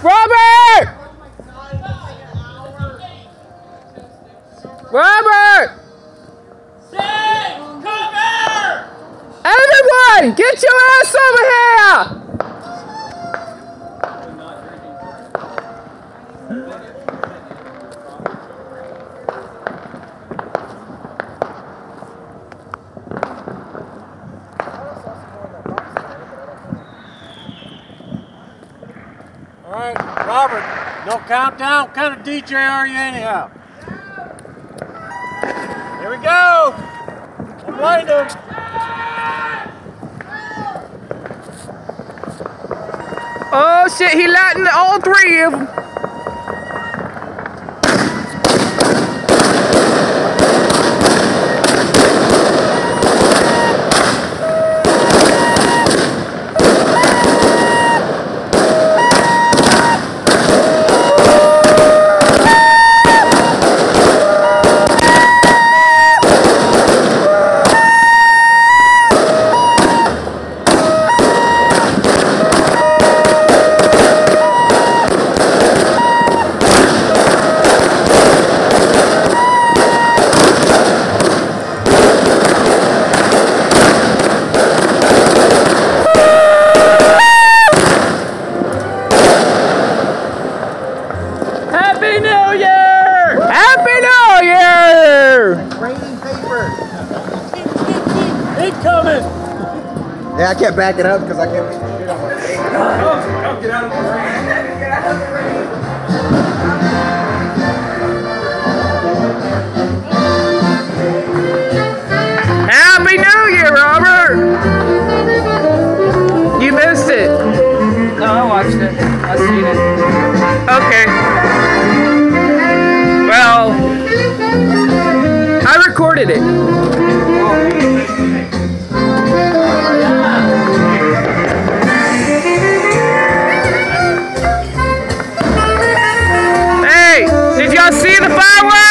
Robert! Robert! Everyone, get your ass over here! All right, Robert, no countdown. What kind of DJ are you anyhow? Here we go. I'm them. Oh shit, he lightened all three of them. Year! Happy New Year! Raining paper. Incoming. Yeah, I can't back it up because I can't put the shit on my face. Happy New Year, Robert! You missed it. No, I watched it. I seen it. Okay. Hey, did y'all see the fireworks?